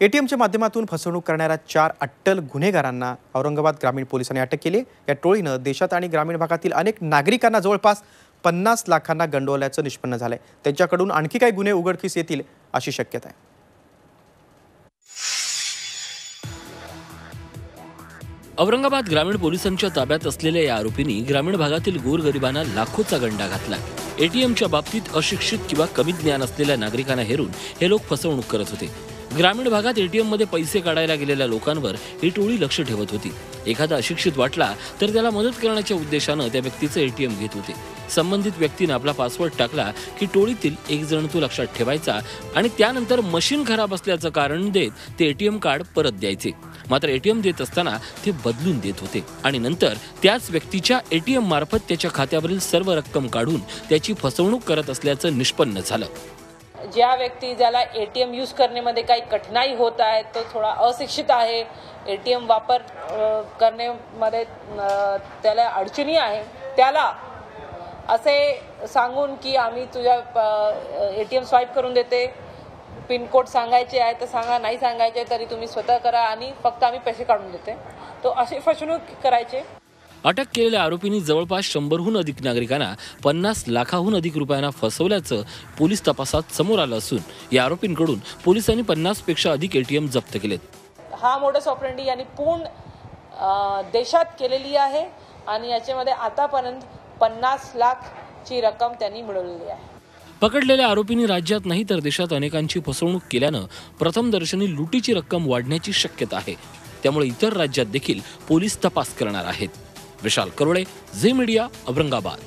एटीएमच्या माध्यमातून फसवणूक करणाऱ्या चार अट्टल गुन्हेगारांना औरंगाबाद ग्रामीण पोलिसांनी अटक केली. या टोळीनं देशात आणि ग्रामीण भागातील अनेक नागरिकांना जवळपास पन्नास लाखांना गंडवल्याचं निष्पन्न झालंय. त्यांच्याकडून आणखी काही गुन्हे उघडकीस येतील अशी शक्यता आहे. औरंगाबाद ग्रामीण पोलिसांच्या ताब्यात असलेल्या या आरोपींनी ग्रामीण भागातील गोरगरिबांना लाखोचा गंडा घातला एटीएमच्या बाबतीत अशिक्षित किंवा कमी ज्ञान असलेल्या नागरिकांना हेरून हे लोक फसवणूक करत होते. ग्रामीण भागात एटीएममध्ये पैसे काढायला गेलेल्या लोकांवर ही टोळी लक्ष ठेवत होती. एखादा अशिक्षित वाटला तर त्याला मदत करण्याच्या उद्देशानं त्या व्यक्तीचं एटीएम घेत होते. संबंधित व्यक्तीनं आपला पासवर्ड टाकला की टोळीतील एक जण तो लक्षात ठेवायचा आणि त्यानंतर मशीन खराब असल्याचं कारण देत ते एटीएम कार्ड परत द्यायचे. मात्र एटीएम देत असताना ते बदलून देत होते आणि नंतर त्याच व्यक्तीच्या एटीएम मार्फत त्याच्या खात्यावरील सर्व रक्कम काढून त्याची फसवणूक करत असल्याचं निष्पन्न झालं. ज्या व्यक्ती ज्याला ए टी एम यूज करण्यामध्ये काही कठीणाई होत आहे तो थोडा अशिक्षित आहे. ए टी एम वापर करण्यामध्ये त्याला अडचणी आहे. त्याला असे सांगून की आम्ही तुझ्या ए टी एम स्वाईप करून देते. पिनकोड सांगायचे आहे तर सांगा. नाही सांगायचे तरी तुम्ही स्वतः करा आणि फक्त आम्ही पैसे काढून देते. तो अशी फसवणूक करायचे. अटक केलेल्या आरोपींनी जवळपास शंभरहून अधिक नागरिकांना पन्नास लाखाहून अधिक रुपयांना फसवल्याचं पोलीस तपासात समोर आलं असून या आरोपींकडून पोलिसांनी पन्नासपेक्षा अधिक एटीएम जप्त केलेत. हा मोडस ऑपरेंडी यांनी पूर्ण देशात केलेली आहे आणि याच्यामध्ये आतापर्यंत पन्नास लाखची रक्कम त्यांनी मिळवलेली आहे. पकडलेल्या आरोपींनी राज्यात नाही तर देशात अनेकांची फसवणूक केल्यानं प्रथमदर्शनी लुटीची रक्कम वाढण्याची शक्यता आहे. त्यामुळे इतर राज्यात देखील पोलीस तपास करणार आहेत. विशाल करोळे झी मीडिया औरंगाबाद.